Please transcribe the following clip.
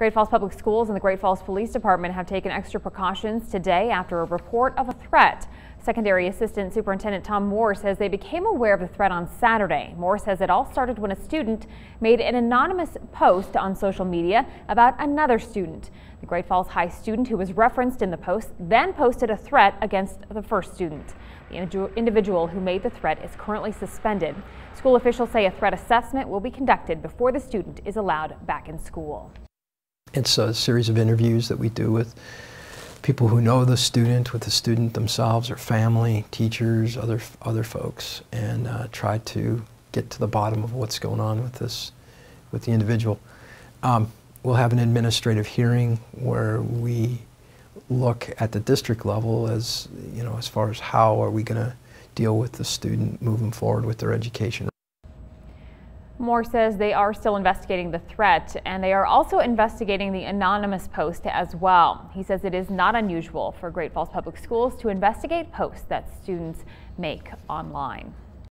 Great Falls Public Schools and the Great Falls Police Department have taken extra precautions today after a report of a threat. Secondary Assistant Superintendent Tom Moore says they became aware of the threat on Saturday. Moore says it all started when a student made an anonymous post on social media about another student. The Great Falls High student who was referenced in the post then posted a threat against the first student. The individual who made the threat is currently suspended. School officials say a threat assessment will be conducted before the student is allowed back in school. It's a series of interviews that we do with people who know the student, with the student themselves, or family, teachers, other other folks, and uh, try to get to the bottom of what's going on with this, with the individual. Um, we'll have an administrative hearing where we look at the district level as you know as far as how are we going to deal with the student moving forward with their education. Moore says they are still investigating the threat and they are also investigating the anonymous post as well. He says it is not unusual for Great Falls Public Schools to investigate posts that students make online.